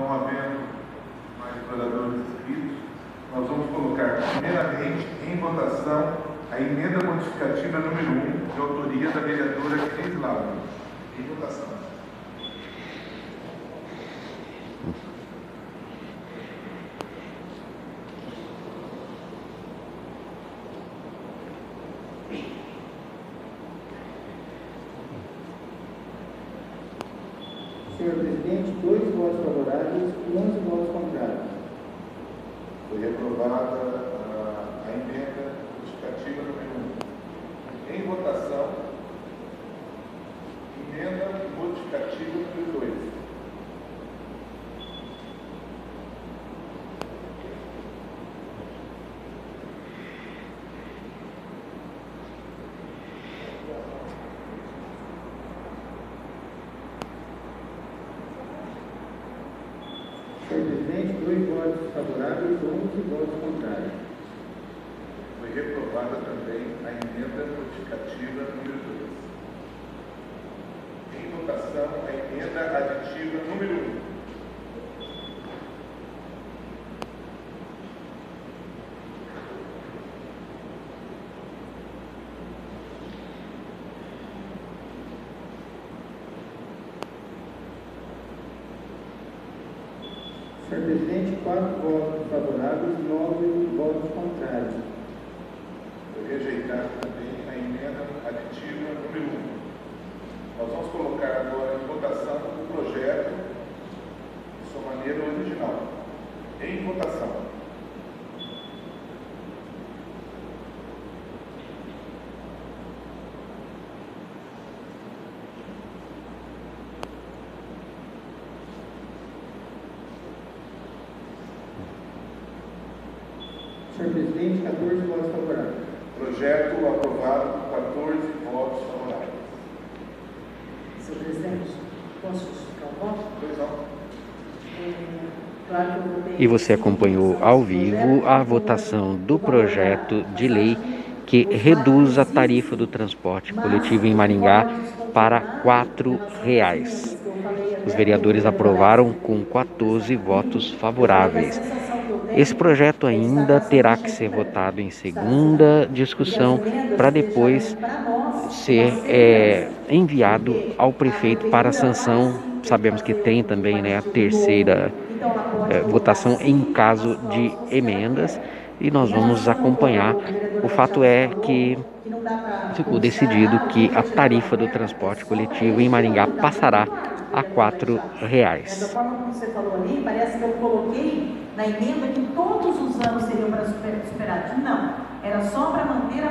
Não havendo mais oradores inscritos, nós vamos colocar primeiramente em votação a emenda modificativa número 1, de autoria da vereadora Cris Laura. Em votação. Senhor presidente, dois votos favoráveis e 11 votos contrários. Foi reprovada a, a emenda modificativa número 1. Em votação, emenda modificativa número 2. Senhor presidente, dois votos favoráveis e 11 votos contrários. Foi reprovada também a emenda modificativa número 2. Em votação, a emenda aditiva número 1. Senhor presidente, quatro votos favoráveis e 9 votos contrários. Rejeitada também a emenda aditiva número 1. Nós vamos colocar agora em votação o projeto de sua maneira original. Em votação. Senhor presidente, 14 votos favoráveis. Projeto aprovado por 14 votos favoráveis. Senhor presidente, posso justificar o voto? Dois não. É. E você acompanhou ao vivo a votação do projeto de lei que reduz a tarifa do transporte coletivo em Maringá para R$ reais. Os vereadores aprovaram com 14 votos favoráveis. Esse projeto ainda terá que ser votado em segunda discussão para depois ser é, enviado ao prefeito para sanção. Sabemos que tem também né, a terceira é, votação em caso de emendas e nós vamos acompanhar. O fato é que ficou decidido que a tarifa do transporte coletivo em Maringá passará a R$ reais. Da forma como você falou ali, parece que eu coloquei na emenda que todos os anos seriam para super- superados. Não, era só para manter a